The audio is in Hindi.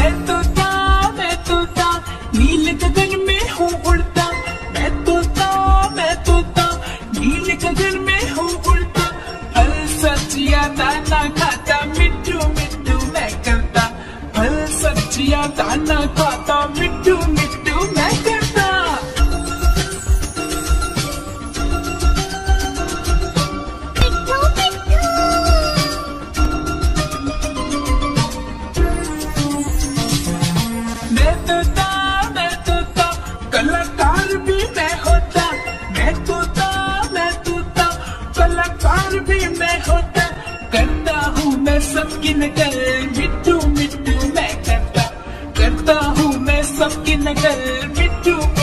मैं तो था, मैं तो नील गगन में हूँ उड़ता। मैं तो मैं तो नील गगन में हूँ उड़ता। फल सब्जिया दाना खाता, मिट्टू मिट्टू मैं करता। फल सब्जिया दाना खाता कलाकार कलाकार भी मैं होता, करता हूँ मैं सबकी नकल मिट्टू मिट्टू मैं करता। करता हूँ मैं सबकी नकल मिट्टू